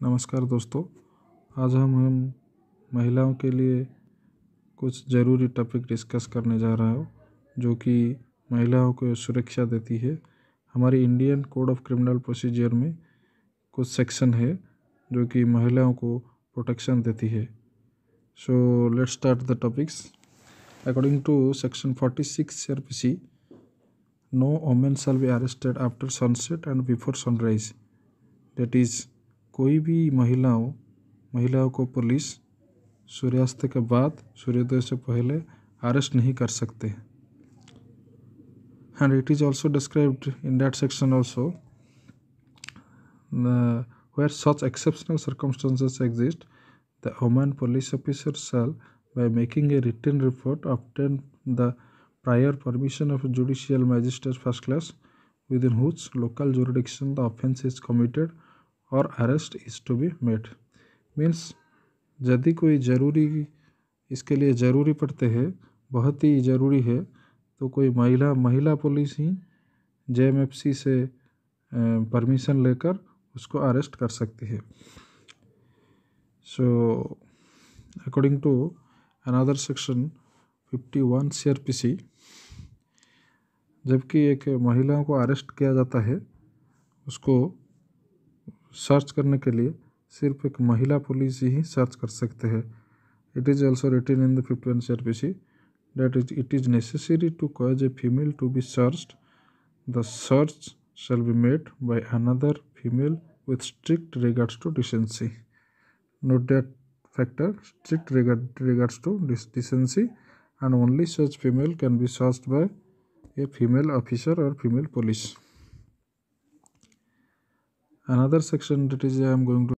नमस्कार दोस्तों, आज हम हम महिलाओं के लिए कुछ ज़रूरी टॉपिक डिस्कस करने जा रहा हूँ, जो कि महिलाओं को सुरक्षा देती है। हमारी Indian code of criminal procedure में कुछ सेक्शन है, जो कि महिलाओं को प्रोटेक्शन देती है। So let's start the topics according to section 46 CrPC no women shall be arrested after sunset and before sunrise that is कोई भी महिलाओं महिलाओं को पुलिस सूर्यास्त के बाद, सूर्योदय से पहले अरेस्ट नहीं कर सकते and it is also described in that section also where such exceptional circumstances exist the women police officer shall by making a written report obtain the prior permission of judicial magistrate first class within whose local jurisdiction the offence is committed और arrest is to be made means यदि कोई ज़रूरी, इसके लिए ज़रूरी पड़ते हैं, बहुत ही ज़रूरी है तो कोई महिला महिला पुलिस ही जेएमएफसी से परमिशन लेकर उसको अरेस्ट कर सकती है। So according to another section fifty 51 CrPC जबकि एक महिला को अरेस्ट किया जाता है, उसको सर्च करने के लिए सिर्फ़ एक महिला पुलिस ही सर्च कर सकते हैं। It is also written in the fifteen C R P C that is it is necessary to cause a female to be search the search shall be made by another female with strict regards to decency note that factor strict regards to decency and only search female can be search by a female officer और female police another section that is i am going to